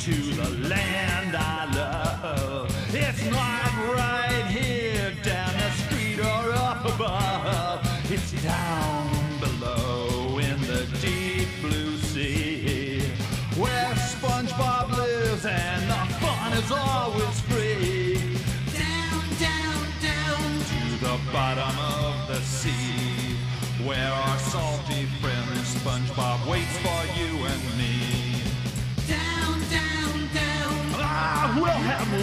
to the land I love. It's not right here down the street or up above. It's down below in the deep blue sea where SpongeBob lives and the fun is always free. Down, down, down to the bottom of the sea where our salty friend SpongeBob waits for you and me.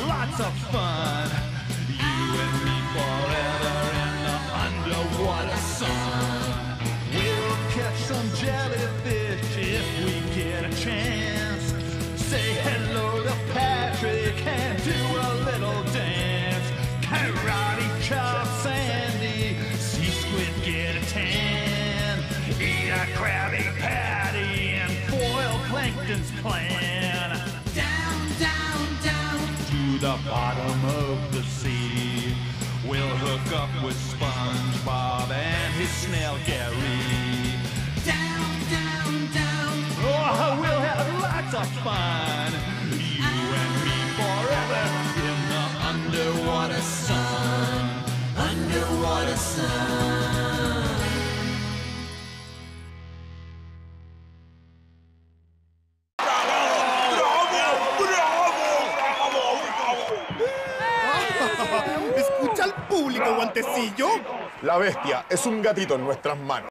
Lots of fun. You and me forever in the underwater sun. We'll catch some jellyfish if we get a chance. Say hello to Patrick and do a little dance. Karate chop Sandy, see squid get a tan. Eat a Krabby Patty and foil Plankton's plan. The bottom of the sea. We'll hook up with SpongeBob and his snail Gary. Down, down, down. Oh, we'll have lots of fun. You and me forever in the underwater sun. Al público, guantecillo? La bestia es un gatito en nuestras manos.